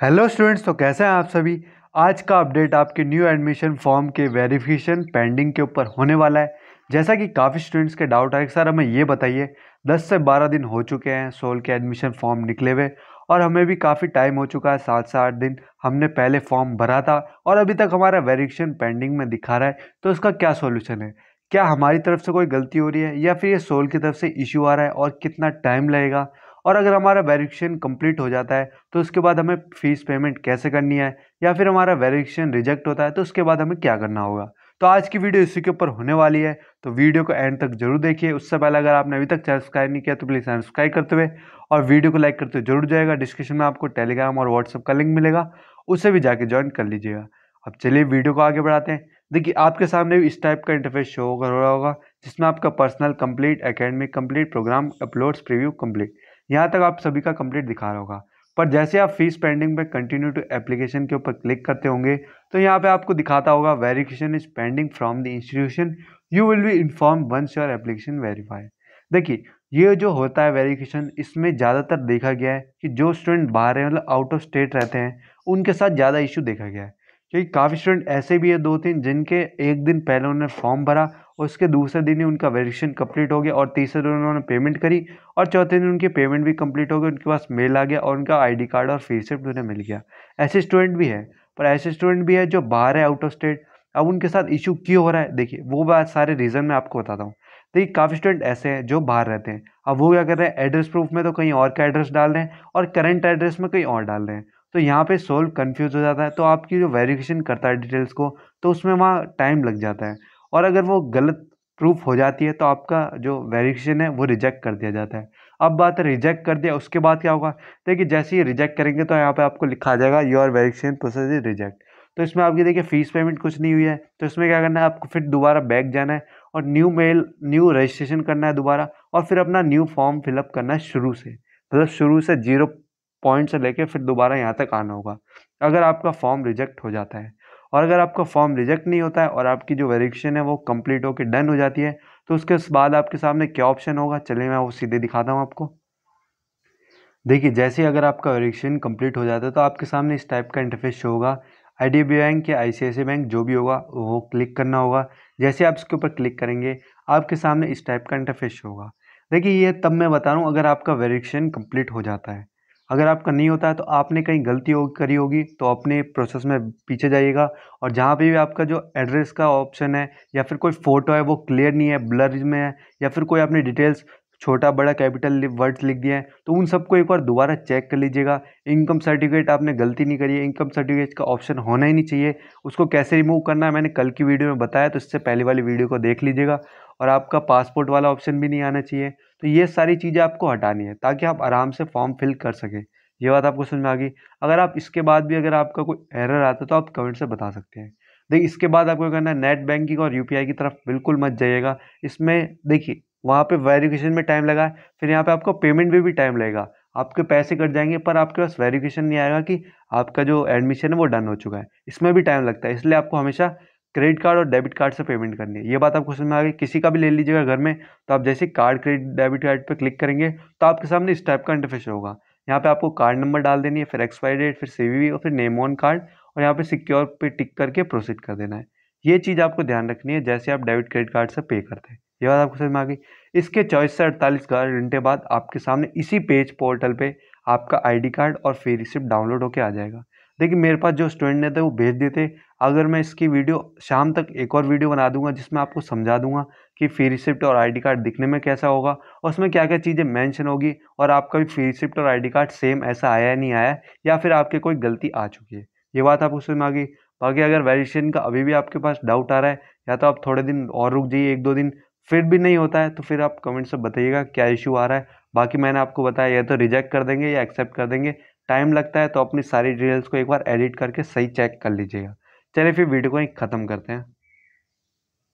Hello students तो कैसे हैं आप सभी? आज का अपडेट आपके न्यू एडमिशन फॉर्म के वेरिफिकेशन पेंडिंग के ऊपर होने वाला है। जैसा कि काफ़ी स्टूडेंट्स के डाउट है सर हमें ये बताइए 10 से 12 दिन हो चुके हैं सोल के एडमिशन फॉर्म निकले हुए, और हमें भी काफ़ी टाइम हो चुका है, सात से आठ दिन हमने पहले फॉर्म भरा था, और अभी तक हमारा वेरिफिकेशन पेंडिंग में दिखा रहा है तो उसका क्या सोल्यूशन है? क्या हमारी तरफ़ से कोई गलती हो रही है, या फिर ये सोल की तरफ़ से इशू आ रहा है, और कितना टाइम लगेगा? और अगर हमारा वेरिफिकेशन कंप्लीट हो जाता है तो उसके बाद हमें फ़ीस पेमेंट कैसे करनी है? या फिर हमारा वेरिफिकेशन रिजेक्ट होता है तो उसके बाद हमें क्या करना होगा? तो आज की वीडियो इसी के ऊपर होने वाली है। तो वीडियो को एंड तक ज़रूर देखिए। उससे पहले अगर आपने अभी तक सब्सक्राइब नहीं किया तो प्लीज़ सब्सक्राइब करते हुए और वीडियो को लाइक करते हुए ज़रूर जाएगा डिस्क्रिप्शन में आपको टेलीग्राम और व्हाट्सअप का लिंक मिलेगा। उसे भी जाके ज्वाइन कर लीजिएगा। अब चलिए वीडियो को आगे बढ़ाते हैं। देखिए, आपके सामने भी इस टाइप का इंटरफेस शो कर रहा होगा, जिसमें आपका personal complete, academic complete, program uploads, preview complete. यहाँ तक आप सभी का कंप्लीट दिखा रहा होगा। पर जैसे आप फ़ीस पेंडिंग पे कंटिन्यू टू एप्लीकेशन के ऊपर क्लिक करते होंगे तो यहाँ पे आपको दिखाता होगा verification is pending from the institution you will be inform once your application verify देखिए, ये जो होता है वेरिफिकेशन इसमें ज़्यादातर देखा गया है कि जो स्टूडेंट बाहर है मतलब आउट ऑफ़ स्टेट रहते हैं, उनके साथ ज़्यादा इशू देखा गया है। क्योंकि काफ़ी स्टूडेंट ऐसे भी है दो तीन जिनके एक दिन पहले उन्होंने फॉर्म भरा उसके दूसरे दिन ही उनका वेरिफिकेशन कंप्लीट हो गया और तीसरे दिन उन्होंने पेमेंट करी और चौथे दिन उनकी पेमेंट भी कंप्लीट हो गई, उनके पास मेल आ गया और उनका आईडी कार्ड और फ़ीस रिसिप्ट उन्हें मिल गया। ऐसे स्टूडेंट भी है, पर ऐसे स्टूडेंट भी है जो बाहर है आउट ऑफ़ स्टेट अब उनके साथ इशू क्यों हो रहा है? देखिए, वो बात सारे रीज़न मैं आपको बताता हूँ। देखिए, काफ़ी स्टूडेंट ऐसे हैं जो बाहर रहते हैं। अब वो क्या कर रहे हैं? एड्रेस प्रूफ में तो कहीं और का एड्रेस डाल रहे हैं और करंट एड्रेस में कहीं और डाल रहे हैं। तो यहाँ पे सोल्व कंफ्यूज हो जाता है तो आपकी जो वेरिफिकेशन करता है डिटेल्स को तो उसमें वहाँ टाइम लग जाता है। और अगर वो गलत प्रूफ हो जाती है तो आपका जो वेरिफिकेशन है, वो रिजेक्ट कर दिया जाता है। अब बात है रिजेक्ट कर दिया, उसके बाद क्या होगा? देखिए, जैसे ही रिजेक्ट करेंगे तो यहाँ पे आपको लिखा आ जाएगा your verification process is reject तो इसमें आपकी देखिए फ़ीस पेमेंट कुछ नहीं हुई है। तो इसमें क्या करना है? आपको फिर दोबारा बैक जाना है और न्यू मेल न्यू रजिस्ट्रेशन करना है दोबारा और फिर अपना न्यू फॉर्म फिलअप करना है शुरू से। मतलब शुरू से ज़ीरो पॉइंट से लेके फिर दोबारा यहाँ तक आना होगा। अगर आपका फॉर्म रिजेक्ट हो जाता है और अगर आपका फॉर्म रिजेक्ट नहीं होता है और आपकी जो वेरिफिकेशन है वो कंप्लीट होकर डन हो जाती है तो उसके बाद आपके सामने क्या ऑप्शन होगा? चलिए मैं वो सीधे दिखाता हूँ आपको। देखिए, जैसे अगर आपका वेरिफिकेशन कंप्लीट हो जाता है तो आपके सामने इस टाइप का इंटरफेस शो होगा। आई बैंक या आई बैंक जो भी होगा, वो क्लिक करना होगा। जैसे आप इसके ऊपर क्लिक करेंगे, आपके सामने इस टाइप का इंटरफेस होगा। देखिए, ये तब मैं बता रहा हूँ अगर आपका वेरिफिकेशन कंप्लीट हो जाता है। अगर आपका नहीं होता है तो आपने कहीं गलती हो, करी होगी तो अपने प्रोसेस में पीछे जाइएगा। और जहाँ पे भी आपका जो एड्रेस का ऑप्शन है, या फिर कोई फ़ोटो है, वो क्लियर नहीं है ब्लर में है, या फिर कोई आपने डिटेल्स छोटा, बड़ा कैपिटल वर्ड्स लिख दिए हैं तो उन सबको एक बार दोबारा चेक कर लीजिएगा। इनकम सर्टिफिकेट आपने गलती नहीं करी है इनकम सर्टिफिकेट का ऑप्शन होना ही नहीं चाहिए। उसको कैसे रिमूव करना है, मैंने कल की वीडियो में बताया तो इससे पहले वाली वीडियो को देख लीजिएगा। और आपका पासपोर्ट वाला ऑप्शन भी नहीं आना चाहिए। तो ये सारी चीज़ें आपको हटानी है, ताकि आप आराम से फॉर्म फिल कर सकें। ये बात आपको समझ में आ गई। अगर आप इसके बाद भी अगर आपका कोई एरर आता है तो आप कमेंट से बता सकते हैं। देखिए इसके बाद आपको करना है नेट बैंकिंग और यूपीआई की तरफ़ बिल्कुल मत जाइएगा। इसमें देखिए, वहाँ पे वेरिफिकेशन में टाइम लगा है, फिर यहाँ पे आपको पेमेंट में भी टाइम लगेगा। आपके पैसे कट जाएँगे, पर आपके पास वेरिफिकेशन नहीं आएगा कि आपका जो एडमिशन है, वो डन हो चुका है। इसमें भी टाइम लगता है, इसलिए आपको हमेशा क्रेडिट कार्ड और डेबिट कार्ड से पेमेंट करनी है। ये बात आपको समझ में आ गई? किसी का भी ले लीजिएगा घर में तो आप जैसे कार्ड क्रेडिट, डेबिट कार्ड पर क्लिक करेंगे तो आपके सामने इस टाइप का इंटरफेस होगा। यहाँ पे आपको कार्ड नंबर डाल देनी है, फिर एक्सपायरी डेट, फिर सीवीवी और फिर नेम ऑन कार्ड, और यहाँ पे सिक्योर पे टिक करके प्रोसीड कर देना है। ये चीज़ आपको ध्यान रखनी है, जैसे आप डेबिट क्रेडिट कार्ड से पे करते हैं। ये बात आपको समझ में आ गई? इसके चौबीस से अड़तालीस घंटे बाद आपके सामने इसी पेज पोर्टल पे आपका आईडी कार्ड और फ़ी रिसिप्ट डाउनलोड होकर आ जाएगा। देखिए, मेरे पास जो स्टूडेंट ने थे, वो भेज देते अगर मैं इसकी वीडियो शाम तक एक और वीडियो बना दूँगा, जिसमें आपको समझा दूँगा कि फ़ी रिसिप्ट और आईडी कार्ड दिखने में कैसा होगा और उसमें क्या क्या चीज़ें मेंशन होगी और आपका भी फ़ी रिसिप्ट और आईडी कार्ड सेम ऐसा आया नहीं आया, या फिर आपके कोई गलती आ चुकी है। ये बात आप उसमें आ गई बाकी अगर वेरिएशन का अभी भी आपके पास डाउट आ रहा है, या तो आप थोड़े दिन और रुक जाइए, एक दो दिन, फिर भी नहीं होता है तो फिर आप कमेंट से बताइएगा क्या इशू आ रहा है। बाकी मैंने आपको बताया, या तो रिजेक्ट कर देंगे या एक्सेप्ट कर देंगे। टाइम लगता है तो अपनी सारी डिटेल्स को एक बार एडिट करके सही चेक कर लीजिएगा। चलिए फिर वीडियो को ही ख़त्म करते हैं।